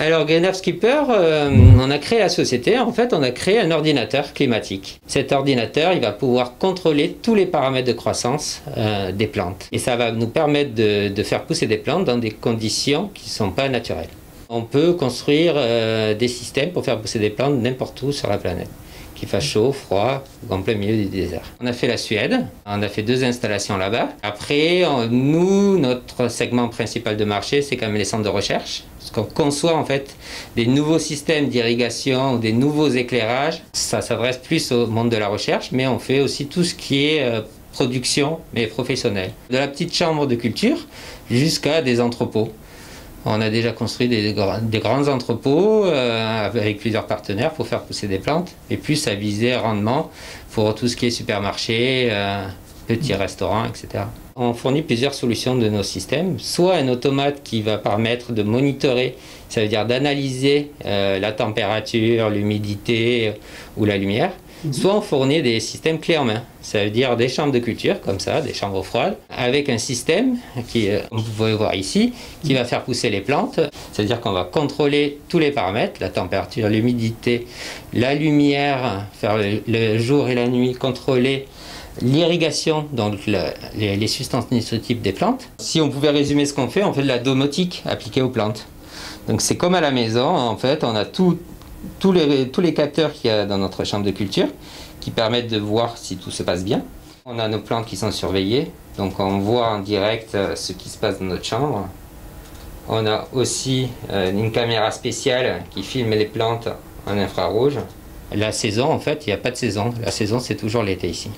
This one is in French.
Alors Greenhouse Skipper, euh, on a créé la société, en fait on a créé un ordinateur climatique. Cet ordinateur, il va pouvoir contrôler tous les paramètres de croissance euh, des plantes. Et ça va nous permettre de, de, faire pousser des plantes dans des conditions qui ne sont pas naturelles. On peut construire euh, des systèmes pour faire pousser des plantes n'importe où sur la planète qu'il fasse chaud, froid en plein milieu du désert. On a fait la Suède, on a fait deux installations là-bas. Après, nous, notre segment principal de marché, c'est quand même les centres de recherche. Parce qu'on conçoit en fait des nouveaux systèmes d'irrigation des nouveaux éclairages. Ça s'adresse plus au monde de la recherche, mais on fait aussi tout ce qui est euh, production, mais professionnelle. De la petite chambre de culture jusqu'à des entrepôts. On a déjà construit des, des grands entrepôts euh, avec plusieurs partenaires pour faire pousser des plantes. Et plus à viser rendement pour tout ce qui est supermarché, euh, petits restaurants, etc. On fournit plusieurs solutions de nos systèmes, soit un automate qui va permettre de monitorer, ça veut dire d'analyser euh, la température, l'humidité ou la lumière, Mhm. Soit on fournit des systèmes clés en main, ça veut dire des chambres de culture comme ça, des chambres froides, avec un système qui, euh, vous pouvez voir ici, qui va faire pousser les plantes. C'est-à-dire qu'on va contrôler tous les paramètres, la température, l'humidité, la lumière, faire le jour et la nuit, contrôler l'irrigation, donc les, substances nutritives des plantes. Si on pouvait résumer ce qu'on fait, on fait de la domotique appliquée aux plantes. Donc c'est comme à la maison, en fait, on a tout, tous les, tous les capteurs qu'il y a dans notre chambre de culture qui permettent de voir si tout se passe bien. On a nos plantes qui sont surveillées, donc on voit en direct euh, ce qui se passe dans notre chambre. On a aussi euh, une caméra spéciale qui filme les plantes en infrarouge. La saison, en fait, il n'y a pas de saison. La saison, c'est toujours l'été ici.